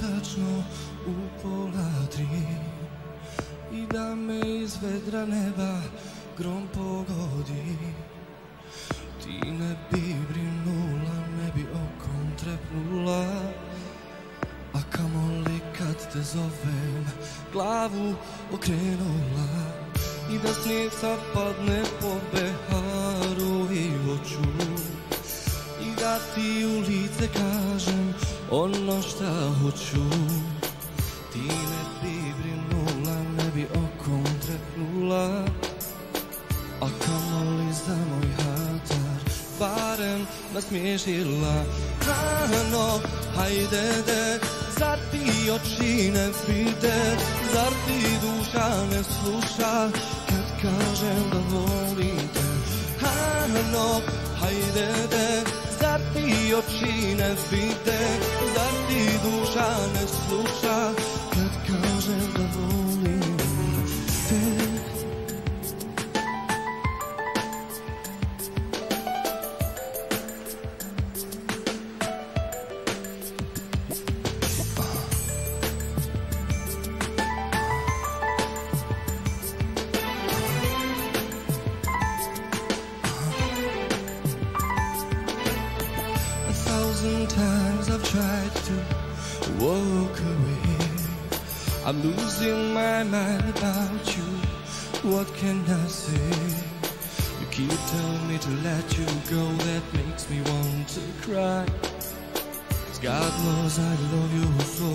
tačno u pola tri. I da me iz vedra neba grom pogodi. Ti ne bi brinula, ne bi okom trepnula. A kamoli kad te zovem, glavu okrenula. I da snijeg padne po beharu i oču ti u lice kažem ono šta hoću. Ti ne bi brinula, ne bi okom trepnula A kamoli za moj hatar Barem nasmiješila. Rano, hajde de Zar ti oči ne vide Zar ti duša ne sluša? Kad kažem da volim te Rano, hajde de Ti oči ne vide Zar ti duša ne sluša Kad kažem da volim thousand times I've tried to walk away. I'm losing my mind about you. What can I say? You keep telling me to let you go. That makes me want to cry. 'Cause God knows I love you so,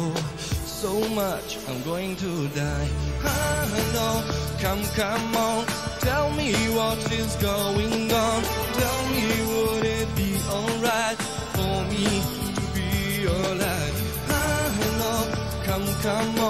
so much. I'm going to die. I know. Oh, come, come on. Tell me what is going on. Tell Come,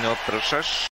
minut, proszę.